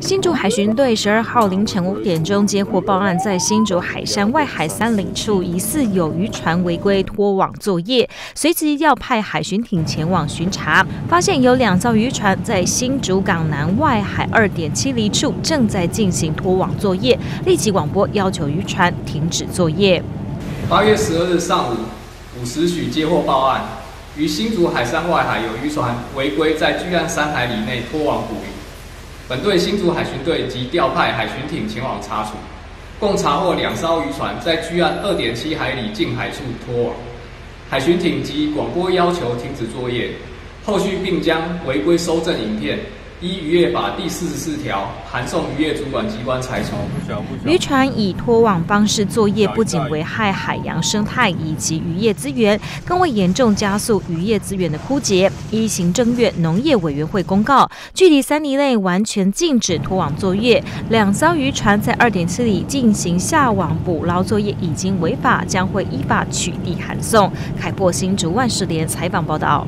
新竹海巡队十二号凌晨五点钟接获报案，在新竹海山外海三里处疑似有渔船违规拖网作业，随即要派海巡艇前往巡查，发现有两艘渔船在新竹港南外海二点七里处正在进行拖网作业，立即广播要求渔船停止作业。八月十二日上午五时许接获报案，于新竹海山外海有渔船违规在距岸三海里内拖网捕鱼。本队新竹海巡队即调派海巡艇前往查处，共查获两艘渔船在距岸二点七海里近海处拖网，海巡艇及广播要求停止作业，后续并将违规收证影片。依渔业法第四十四条，函送渔业主管机关裁处。渔船以拖网方式作业，不仅危害海洋生态以及渔业资源，更会严重加速渔业资源的枯竭。依行政院农业委员会公告，距离三里内完全禁止拖网作业。两艘渔船在二点七里进行下网捕捞作业，已经违法，将会依法取缔函送。凯破新竹万事联采访报道。